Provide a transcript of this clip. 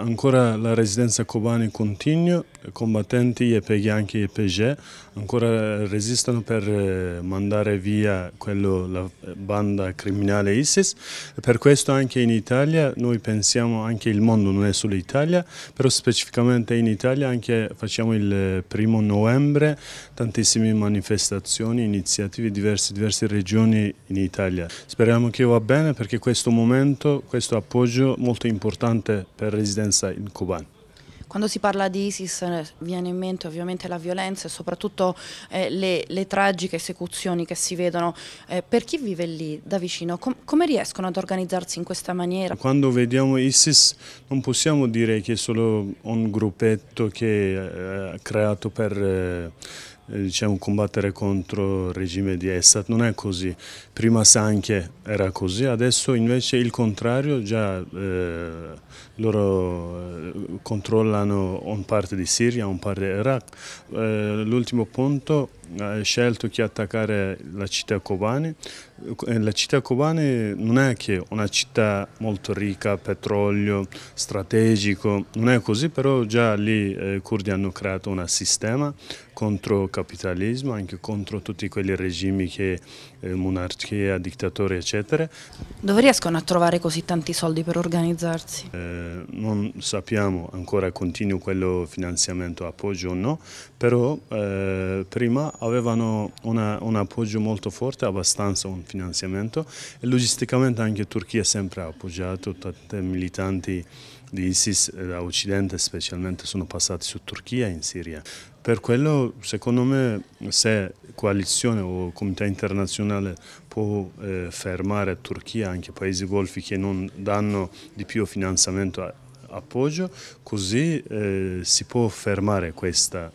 Ancora la residenza Kobani continua, i combattenti e anche i PG ancora resistono per eh, mandare via quello, la banda criminale ISIS per questo anche in Italia noi pensiamo, anche il mondo non è solo Italia, però specificamente in Italia anche facciamo il primo novembre tantissime manifestazioni, iniziative in diverse, diverse regioni in Italia. Speriamo che va bene perché questo momento, questo appoggio molto importante per residenza violenza in Kuban. Quando si parla di ISIS eh, viene in mente ovviamente la violenza e soprattutto eh, le, le, tragiche esecuzioni che si vedono. Eh, per chi vive lì da vicino, com come riescono ad organizzarsi in questa maniera? Quando vediamo ISIS non possiamo dire che è solo un gruppetto che è eh, creato per eh, diciamo, combattere contro il regime di Assad, non è così. Prima anche era così, adesso invece il contrario, già eh, loro eh, controllano un parte di Siria, un parte di Iraq. Eh, l'ultimo punto scelto di attaccare la città. Eh, la città Kobani non è che una città molto ricca, petrolio, strategico, non è così, però già lì eh, i curdi hanno creato un sistema contro il capitalismo, anche contro tutti quei regimi che eh, monarchia, dittatori eccetera. Dove riescono a trovare così tanti soldi per organizzarsi? Eh, non sappiamo ancora continuo quello finanziamento, appoggio o no, però eh, prima avevano una, un appoggio molto forte, abbastanza un finanziamento e logisticamente anche Turchia sempre ha appoggiato tanti militanti di ISIS da Occidente specialmente sono passati su Turchia e in Siria. Per quello secondo me se coalizione o comunità internazionale può eh, fermare Turchia, anche paesi golfi che non danno di più finanziamento appoggio, così eh, si può fermare questa